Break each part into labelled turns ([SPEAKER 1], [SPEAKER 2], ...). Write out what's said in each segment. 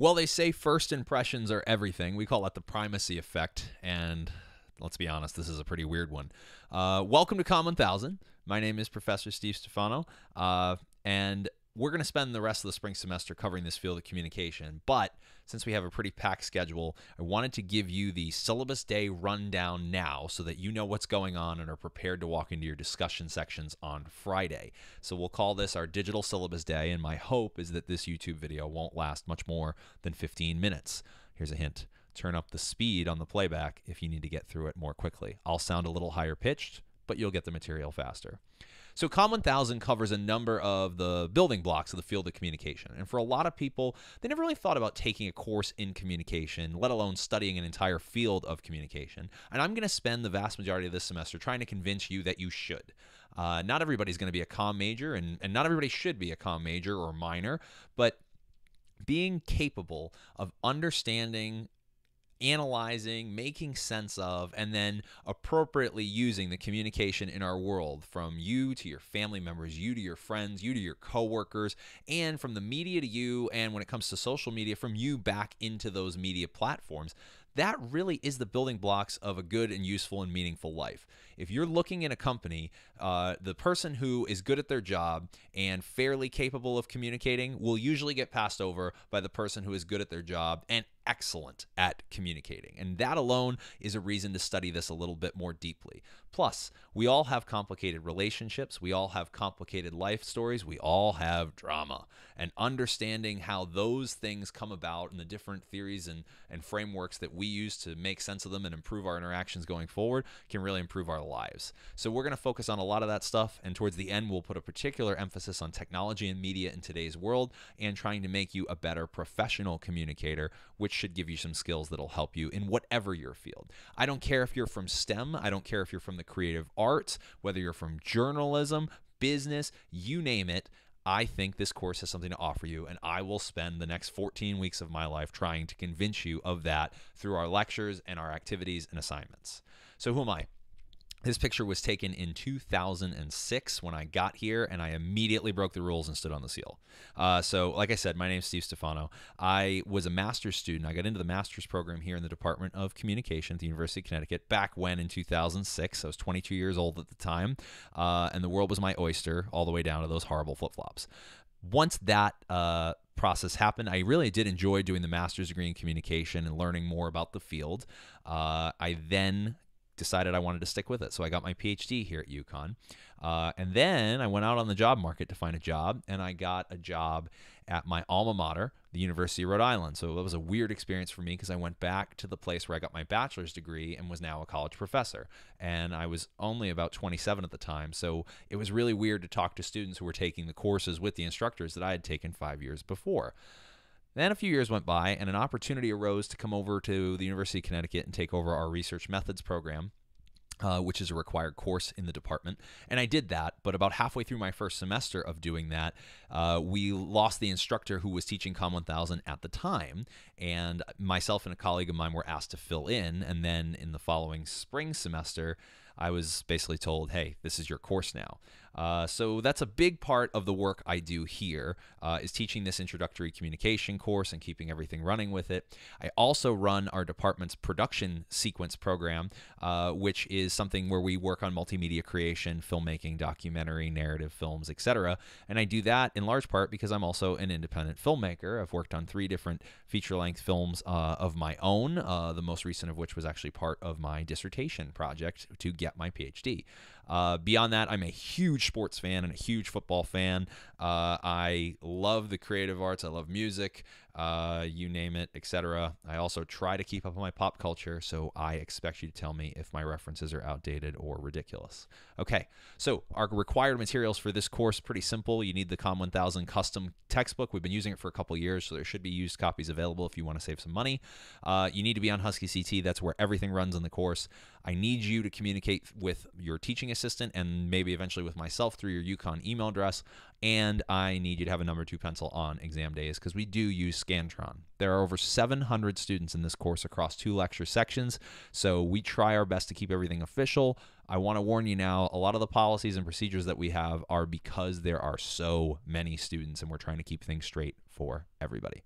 [SPEAKER 1] Well, they say first impressions are everything. We call that the primacy effect. And let's be honest, this is a pretty weird one. Uh, welcome to Com 1000. My name is Professor Steve Stifano. Uh, and we're going to spend the rest of the spring semester covering this field of communication. But since we have a pretty packed schedule, I wanted to give you the syllabus day rundown now so that you know what's going on and are prepared to walk into your discussion sections on Friday. So we'll call this our digital syllabus day, and my hope is that this YouTube video won't last much more than 15 minutes. Here's a hint turn up the speed on the playback if you need to get through it more quickly. I'll sound a little higher pitched, but you'll get the material faster. So Com 1000 covers a number of the building blocks of the field of communication. And for a lot of people, they never really thought about taking a course in communication, let alone studying an entire field of communication. And I'm going to spend the vast majority of this semester trying to convince you that you should. Uh, not everybody's going to be a com major, and, and not everybody should be a com major or minor, but being capable of understanding analyzing, making sense of, and then appropriately using the communication in our world from you to your family members, you to your friends, you to your coworkers, and from the media to you, and when it comes to social media, from you back into those media platforms. That really is the building blocks of a good and useful and meaningful life. If you're looking in a company, uh, the person who is good at their job and fairly capable of communicating will usually get passed over by the person who is good at their job and excellent at communicating. And that alone is a reason to study this a little bit more deeply. Plus, we all have complicated relationships, we all have complicated life stories, we all have drama. And understanding how those things come about and the different theories and, and frameworks that we use to make sense of them and improve our interactions going forward can really improve our lives. So, we're going to focus on a lot of that stuff. And towards the end, we'll put a particular emphasis on technology and media in today's world and trying to make you a better professional communicator, which should give you some skills that'll help you in whatever your field. I don't care if you're from STEM, I don't care if you're from the creative arts, whether you're from journalism, business, you name it. I think this course has something to offer you, and I will spend the next 14 weeks of my life trying to convince you of that through our lectures and our activities and assignments. So, who am I? This picture was taken in 2006 when I got here, and I immediately broke the rules and stood on the seal. Uh, so, like I said, my name is Steve Stifano. I was a master's student. I got into the master's program here in the Department of Communication at the University of Connecticut back when in 2006. I was 22 years old at the time, uh, and the world was my oyster all the way down to those horrible flip flops. Once that uh, process happened. I really did enjoy doing the master's degree in communication and learning more about the field. Uh, I then decided I wanted to stick with it. So I got my PhD here at UConn. Uh, and then I went out on the job market to find a job, and I got a job at my alma mater, the University of Rhode Island. So it was a weird experience for me because I went back to the place where I got my bachelor's degree and was now a college professor. And I was only about 27 at the time. So it was really weird to talk to students who were taking the courses with the instructors that I had taken five years before. Then a few years went by, and an opportunity arose to come over to the University of Connecticut and take over our research methods program. Uh, which is a required course in the department. And I did that, but about halfway through my first semester of doing that, uh, we lost the instructor who was teaching Com 1000 at the time. And myself and a colleague of mine were asked to fill in. And then in the following spring semester, I was basically told, hey, this is your course now. Uh, so that's a big part of the work I do here uh, is teaching this introductory communication course and keeping everything running with it. I also run our department's production sequence program, uh, which is something where we work on multimedia creation, filmmaking, documentary, narrative films, etc. And I do that in large part because I'm also an independent filmmaker. I've worked on three different feature-length films uh, of my own, uh, the most recent of which was actually part of my dissertation project to get my PhD. Uh, beyond that, I'm a huge sports fan and a huge football fan. Uh, I love the creative arts. I love music uh, you name it, etc. I also try to keep up on my pop culture, so I expect you to tell me if my references are outdated or ridiculous. Okay, so our required materials for this course pretty simple. You need the Com 1000 custom textbook. We've been using it for a couple years, so there should be used copies available if you want to save some money. Uh, you need to be on Husky CT. That's where everything runs in the course. I need you to communicate with your teaching assistant and maybe eventually with myself through your UConn email address and I need you to have a number two pencil on exam days because we do use Scantron. There are over 700 students in this course across two lecture sections, so we try our best to keep everything official. I want to warn you now, a lot of the policies and procedures that we have are because there are so many students and we're trying to keep things straight for everybody.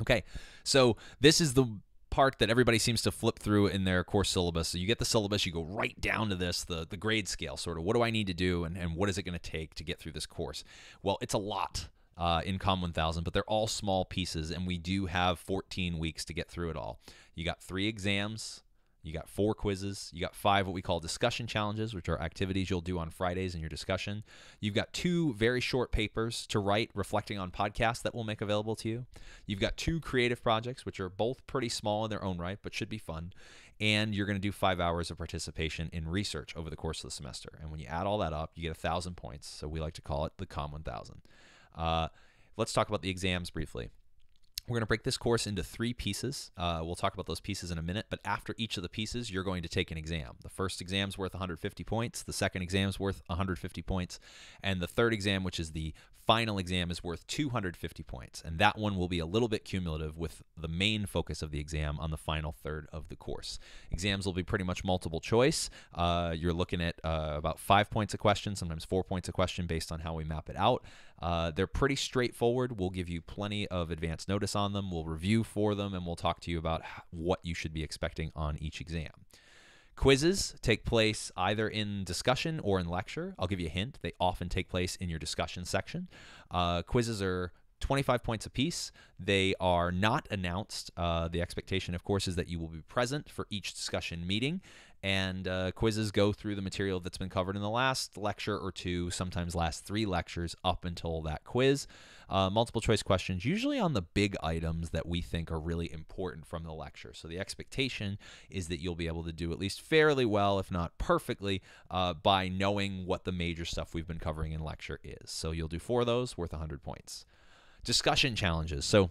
[SPEAKER 1] Okay, so this is the part that everybody seems to flip through in their course syllabus. So you get the syllabus, you go right down to this, the, the grade scale, sort of what do I need to do and, and what is it going to take to get through this course? Well, it's a lot uh, in COM 1000, but they're all small pieces, and we do have 14 weeks to get through it all. You got three exams, you got four quizzes. You got five what we call discussion challenges, which are activities you'll do on Fridays in your discussion. You've got two very short papers to write reflecting on podcasts that we'll make available to you. You've got two creative projects, which are both pretty small in their own right, but should be fun. And you're going to do five hours of participation in research over the course of the semester. And when you add all that up, you get a thousand points. So we like to call it the COM 1000. Uh, let's talk about the exams briefly. We're going to break this course into three pieces. Uh, we'll talk about those pieces in a minute, but after each of the pieces, you're going to take an exam. The first exam is worth 150 points, the second exam is worth 150 points, and the third exam, which is the final exam, is worth 250 points. And that one will be a little bit cumulative with the main focus of the exam on the final third of the course. Exams will be pretty much multiple choice. Uh, you're looking at uh, about five points a question, sometimes four points a question based on how we map it out. Uh, they're pretty straightforward. We'll give you plenty of advance notice on them. We'll review for them, and we'll talk to you about what you should be expecting on each exam. Quizzes take place either in discussion or in lecture. I'll give you a hint. They often take place in your discussion section. Uh, quizzes are 25 points apiece. They are not announced. Uh, the expectation, of course, is that you will be present for each discussion meeting and uh, quizzes go through the material that's been covered in the last lecture or two, sometimes last three lectures up until that quiz. Uh, multiple choice questions, usually on the big items that we think are really important from the lecture. So the expectation is that you'll be able to do at least fairly well, if not perfectly, uh, by knowing what the major stuff we've been covering in lecture is. So you'll do four of those worth 100 points. Discussion challenges. So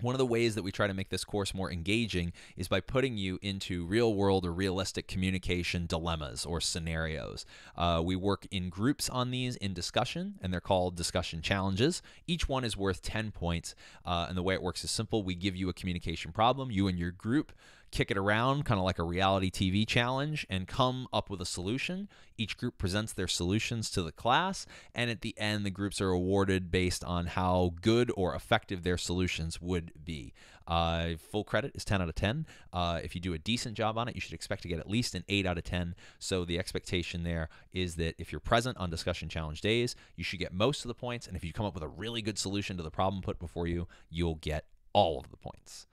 [SPEAKER 1] one of the ways that we try to make this course more engaging is by putting you into real world or realistic communication dilemmas or scenarios. Uh, we work in groups on these in discussion, and they're called discussion challenges. Each one is worth 10 points, uh, and the way it works is simple. We give you a communication problem, you and your group kick it around, kind of like a reality TV challenge, and come up with a solution. Each group presents their solutions to the class, and at the end, the groups are awarded based on how good or effective their solutions would be. Uh, full credit is 10 out of 10. Uh, if you do a decent job on it, you should expect to get at least an 8 out of 10. So the expectation there is that if you're present on discussion challenge days, you should get most of the points. And if you come up with a really good solution to the problem put before you, you'll get all of the points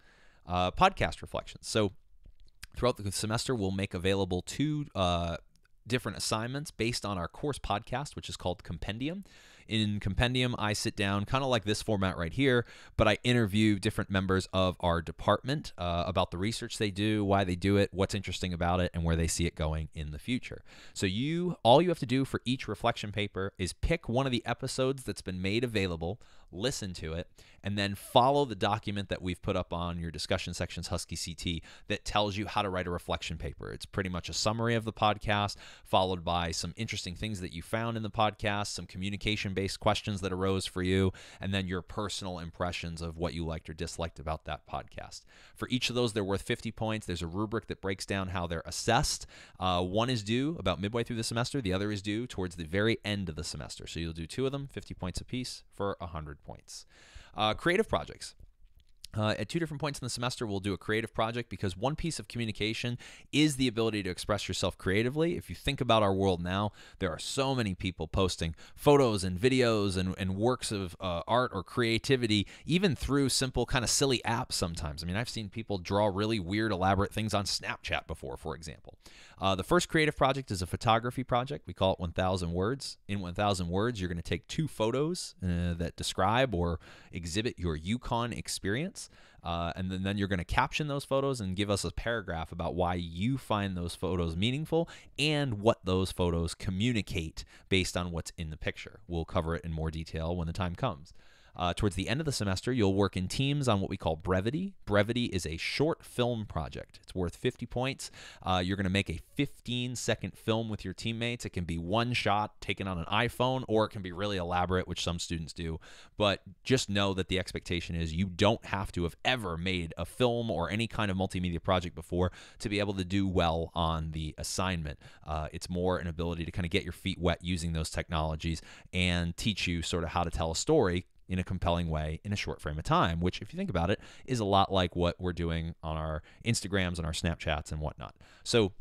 [SPEAKER 1] uh, podcast reflections. So throughout the semester, we'll make available two uh, different assignments based on our course podcast, which is called Compendium. In Compendium, I sit down kind of like this format right here, but I interview different members of our department uh, about the research they do, why they do it, what's interesting about it, and where they see it going in the future. So you, all you have to do for each reflection paper is pick one of the episodes that's been made available, listen to it, and then follow the document that we've put up on your discussion sections Husky CT that tells you how to write a reflection paper. It's pretty much a summary of the podcast, followed by some interesting things that you found in the podcast, some communication based questions that arose for you, and then your personal impressions of what you liked or disliked about that podcast. For each of those, they're worth 50 points. There's a rubric that breaks down how they're assessed. Uh, one is due about midway through the semester, the other is due towards the very end of the semester. So you'll do two of them, 50 points apiece for 100 points. Uh, creative projects. Uh, at two different points in the semester, we'll do a creative project because one piece of communication is the ability to express yourself creatively. If you think about our world now, there are so many people posting photos and videos and, and works of uh, art or creativity, even through simple, kind of silly apps sometimes. I mean, I've seen people draw really weird, elaborate things on Snapchat before, for example. Uh, the first creative project is a photography project. We call it 1,000 words. In 1,000 words, you're going to take two photos uh, that describe or exhibit your UConn experience. Uh, and then, then you're going to caption those photos and give us a paragraph about why you find those photos meaningful and what those photos communicate based on what's in the picture. We'll cover it in more detail when the time comes. Uh, towards the end of the semester, you'll work in teams on what we call Brevity. Brevity is a short film project. It's worth 50 points. Uh, you're going to make a 15 second film with your teammates. It can be one shot taken on an iPhone, or it can be really elaborate, which some students do. But just know that the expectation is you don't have to have ever made a film or any kind of multimedia project before to be able to do well on the assignment. Uh, it's more an ability to kind of get your feet wet using those technologies and teach you sort of how to tell a story in a compelling way in a short frame of time, which, if you think about it, is a lot like what we're doing on our Instagrams and our Snapchats and whatnot. So,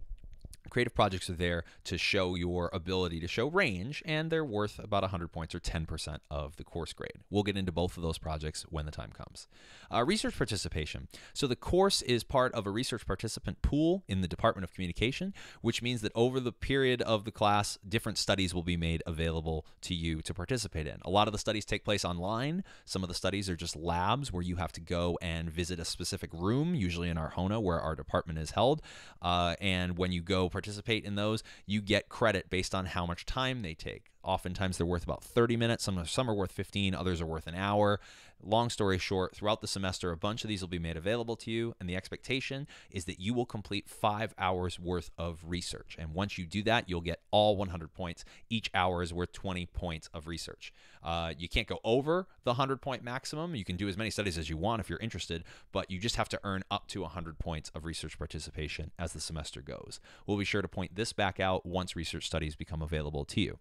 [SPEAKER 1] Creative projects are there to show your ability to show range, and they're worth about 100 points or 10% of the course grade. We'll get into both of those projects when the time comes. Uh, research participation. So, the course is part of a research participant pool in the Department of Communication, which means that over the period of the class, different studies will be made available to you to participate in. A lot of the studies take place online. Some of the studies are just labs where you have to go and visit a specific room, usually in Arjona, where our department is held. Uh, and when you go participate in those, you get credit based on how much time they take. Oftentimes they're worth about 30 minutes, some, some are worth 15, others are worth an hour. Long story short, throughout the semester, a bunch of these will be made available to you, and the expectation is that you will complete five hours worth of research. And once you do that, you'll get all 100 points. Each hour is worth 20 points of research. Uh, you can't go over the 100 point maximum. You can do as many studies as you want if you're interested, but you just have to earn up to 100 points of research participation as the semester goes. We'll be sure to point this back out once research studies become available to you.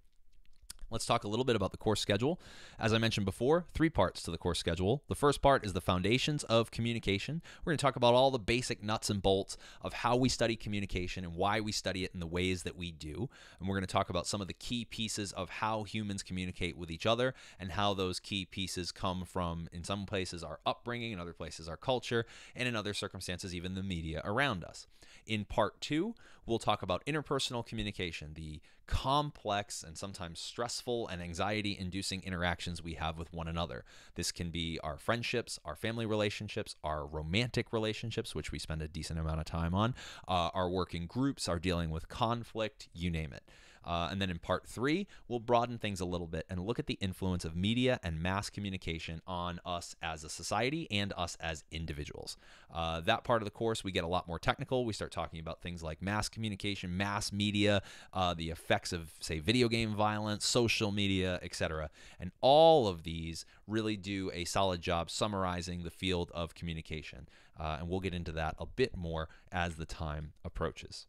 [SPEAKER 1] Let's talk a little bit about the course schedule. As I mentioned before, three parts to the course schedule. The first part is the foundations of communication. We're going to talk about all the basic nuts and bolts of how we study communication and why we study it in the ways that we do. And we're going to talk about some of the key pieces of how humans communicate with each other and how those key pieces come from, in some places, our upbringing, in other places, our culture, and in other circumstances, even the media around us. In part two, we'll talk about interpersonal communication, the complex and sometimes stressful and anxiety inducing interactions we have with one another. This can be our friendships, our family relationships, our romantic relationships, which we spend a decent amount of time on, uh, our working groups, our dealing with conflict, you name it. Uh, and then in part three, we'll broaden things a little bit and look at the influence of media and mass communication on us as a society and us as individuals. Uh, that part of the course, we get a lot more technical. We start talking about things like mass communication, mass media, uh, the effects of, say, video game violence, social media, etc. And all of these really do a solid job summarizing the field of communication. Uh, and we'll get into that a bit more as the time approaches.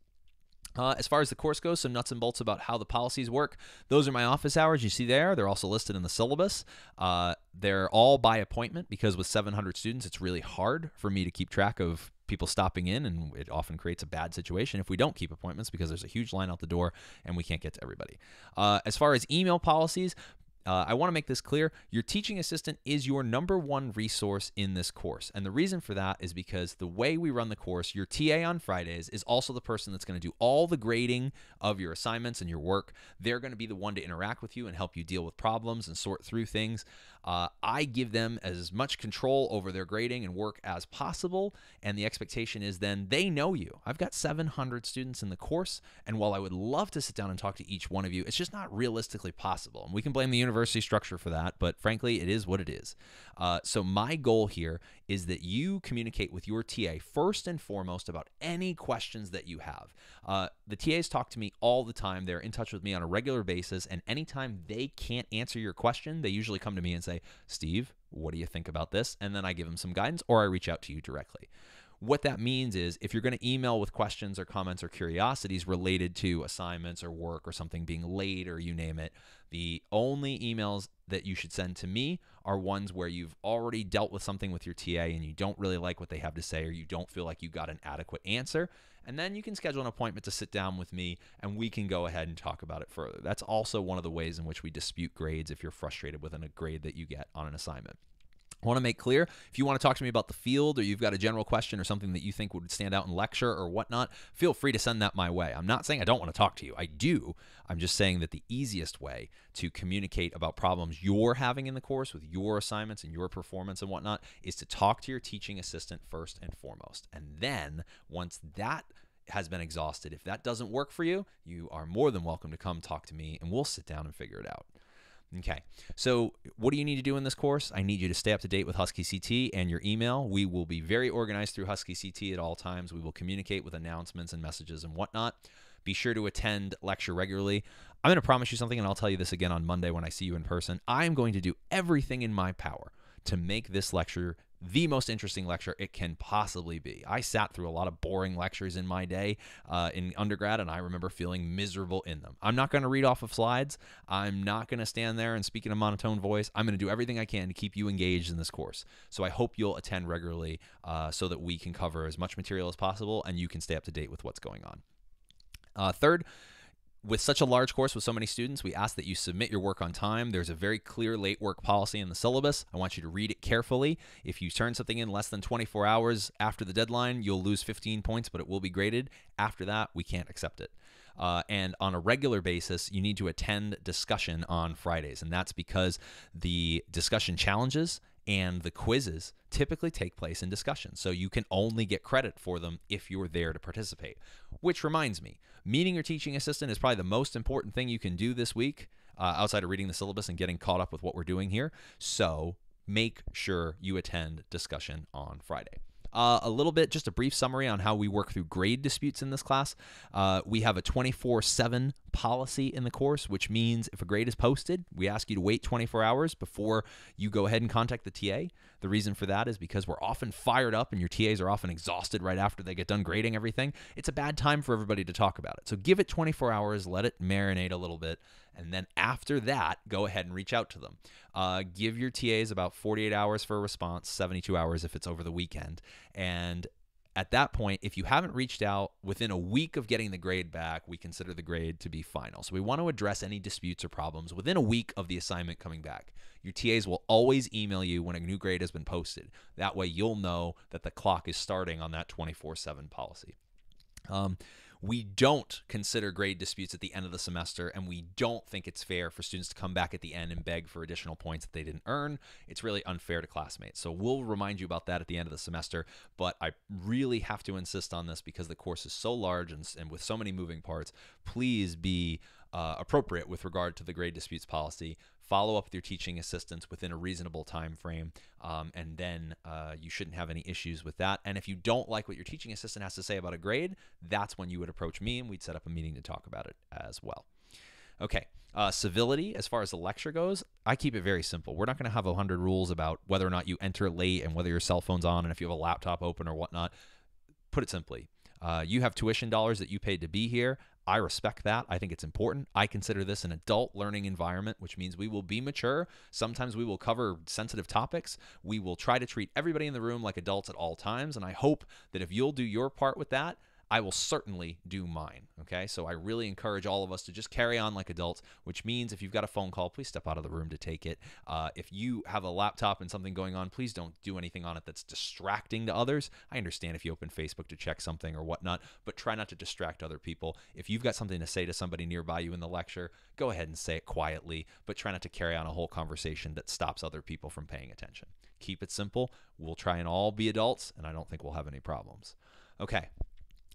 [SPEAKER 1] Uh, as far as the course goes, some nuts and bolts about how the policies work. Those are my office hours you see there. They're also listed in the syllabus. Uh, they're all by appointment because with 700 students, it's really hard for me to keep track of people stopping in, and it often creates a bad situation if we don't keep appointments because there's a huge line out the door and we can't get to everybody. Uh, as far as email policies, uh, I want to make this clear. Your teaching assistant is your number one resource in this course. And the reason for that is because the way we run the course, your TA on Fridays is also the person that's going to do all the grading of your assignments and your work. They're going to be the one to interact with you and help you deal with problems and sort through things. Uh, I give them as much control over their grading and work as possible. And the expectation is then they know you. I've got 700 students in the course. And while I would love to sit down and talk to each one of you, it's just not realistically possible. And we can blame the university structure for that, but frankly, it is what it is. Uh, so, my goal here is that you communicate with your TA first and foremost about any questions that you have. Uh, the TAs talk to me all the time. They're in touch with me on a regular basis. And anytime they can't answer your question, they usually come to me and say, Steve, what do you think about this? And then I give them some guidance or I reach out to you directly. What that means is if you're going to email with questions or comments or curiosities related to assignments or work or something being late or you name it, the only emails that you should send to me are ones where you've already dealt with something with your TA and you don't really like what they have to say or you don't feel like you got an adequate answer. And then you can schedule an appointment to sit down with me and we can go ahead and talk about it further. That's also one of the ways in which we dispute grades if you're frustrated with a grade that you get on an assignment. I want to make clear if you want to talk to me about the field or you've got a general question or something that you think would stand out in lecture or whatnot, feel free to send that my way. I'm not saying I don't want to talk to you. I do. I'm just saying that the easiest way to communicate about problems you're having in the course with your assignments and your performance and whatnot is to talk to your teaching assistant first and foremost. And then once that has been exhausted, if that doesn't work for you, you are more than welcome to come talk to me and we'll sit down and figure it out. Okay, so what do you need to do in this course? I need you to stay up to date with Husky CT and your email. We will be very organized through Husky CT at all times. We will communicate with announcements and messages and whatnot. Be sure to attend lecture regularly. I'm going to promise you something, and I'll tell you this again on Monday when I see you in person. I am going to do everything in my power to make this lecture the most interesting lecture it can possibly be. I sat through a lot of boring lectures in my day uh, in undergrad, and I remember feeling miserable in them. I'm not going to read off of slides. I'm not going to stand there and speak in a monotone voice. I'm going to do everything I can to keep you engaged in this course. So I hope you'll attend regularly uh, so that we can cover as much material as possible and you can stay up to date with what's going on. Uh, third, with such a large course with so many students, we ask that you submit your work on time. There's a very clear late work policy in the syllabus. I want you to read it carefully. If you turn something in less than 24 hours after the deadline, you'll lose 15 points, but it will be graded. After that, we can't accept it. Uh, and on a regular basis, you need to attend discussion on Fridays. And that's because the discussion challenges and the quizzes typically take place in discussion. So you can only get credit for them if you're there to participate. Which reminds me, meeting your teaching assistant is probably the most important thing you can do this week uh, outside of reading the syllabus and getting caught up with what we're doing here. So make sure you attend discussion on Friday. Uh, a little bit, just a brief summary on how we work through grade disputes in this class. Uh, we have a 24 7 policy in the course, which means if a grade is posted, we ask you to wait 24 hours before you go ahead and contact the TA. The reason for that is because we're often fired up and your TAs are often exhausted right after they get done grading everything. It's a bad time for everybody to talk about it. So give it 24 hours, let it marinate a little bit, and then after that, go ahead and reach out to them. Uh, give your TAs about 48 hours for a response, 72 hours if it's over the weekend. And at that point, if you haven't reached out within a week of getting the grade back, we consider the grade to be final. So we want to address any disputes or problems within a week of the assignment coming back. Your TAs will always email you when a new grade has been posted. That way, you'll know that the clock is starting on that 24 7 policy. Um, we don't consider grade disputes at the end of the semester, and we don't think it's fair for students to come back at the end and beg for additional points that they didn't earn. It's really unfair to classmates. So we'll remind you about that at the end of the semester, but I really have to insist on this because the course is so large and, and with so many moving parts. Please be uh, appropriate with regard to the grade disputes policy follow up with your teaching assistants within a reasonable time frame um, and then uh, you shouldn't have any issues with that. And if you don't like what your teaching assistant has to say about a grade that's when you would approach me and we'd set up a meeting to talk about it as well. Okay uh, civility as far as the lecture goes i keep it very simple. We're not going to have 100 rules about whether or not you enter late and whether your cell phone's on and if you have a laptop open or whatnot. Put it simply uh, you have tuition dollars that you paid to be here. I respect that. I think it's important. I consider this an adult learning environment, which means we will be mature. Sometimes we will cover sensitive topics. We will try to treat everybody in the room like adults at all times. And I hope that if you'll do your part with that, I will certainly do mine. Okay. So I really encourage all of us to just carry on like adults, which means if you've got a phone call, please step out of the room to take it. Uh, if you have a laptop and something going on, please don't do anything on it that's distracting to others. I understand if you open Facebook to check something or whatnot, but try not to distract other people. If you've got something to say to somebody nearby you in the lecture, go ahead and say it quietly, but try not to carry on a whole conversation that stops other people from paying attention. Keep it simple. We'll try and all be adults, and I don't think we'll have any problems. Okay,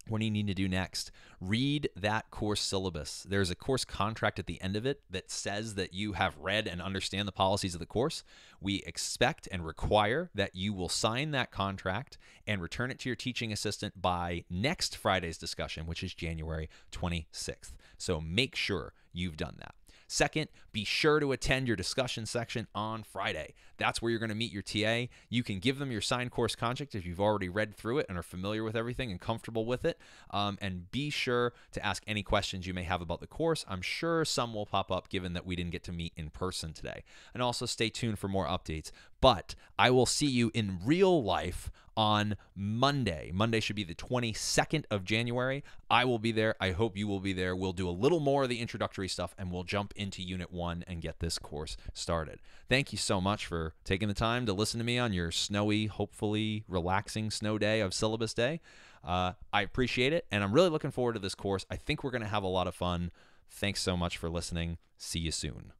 [SPEAKER 1] what do you need to do next? Read that course syllabus. There's a course contract at the end of it that says that you have read and understand the policies of the course. We expect and require that you will sign that contract and return it to your teaching assistant by next Friday's discussion, which is January 26th. So make sure you've done that. Second, be sure to attend your discussion section on Friday. That's where you're going to meet your TA. You can give them your signed course contract if you've already read through it and are familiar with everything and comfortable with it. Um, and be sure to ask any questions you may have about the course. I'm sure some will pop up given that we didn't get to meet in person today. And also stay tuned for more updates. But I will see you in real life on Monday. Monday should be the 22nd of January. I will be there. I hope you will be there. We'll do a little more of the introductory stuff and we'll jump into Unit 1 and get this course started. Thank you so much for taking the time to listen to me on your snowy, hopefully relaxing snow day of syllabus day. Uh, I appreciate it and I'm really looking forward to this course. I think we're going to have a lot of fun. Thanks so much for listening. See you soon.